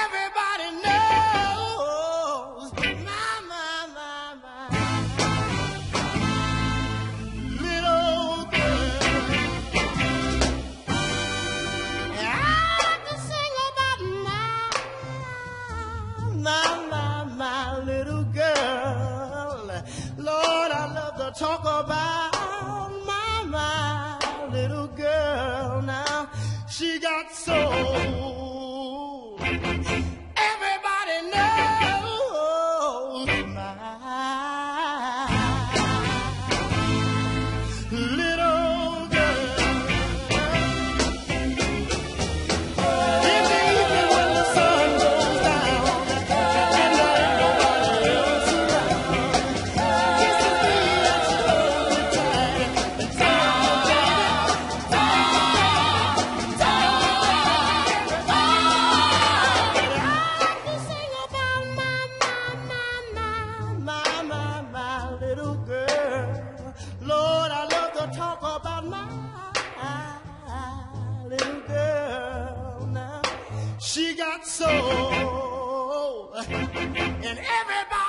Everybody knows, my, my, my, my. Little girl, I sing about my, my, my, my little girl. Lord, I love to talk about my, my little girl now. She got soul. She got soul, and everybody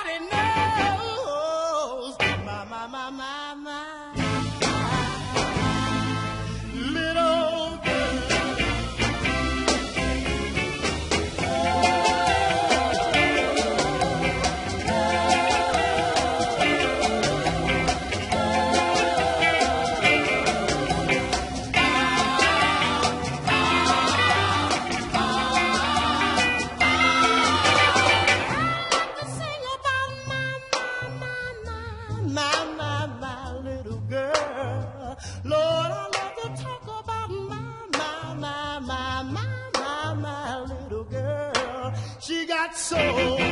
so.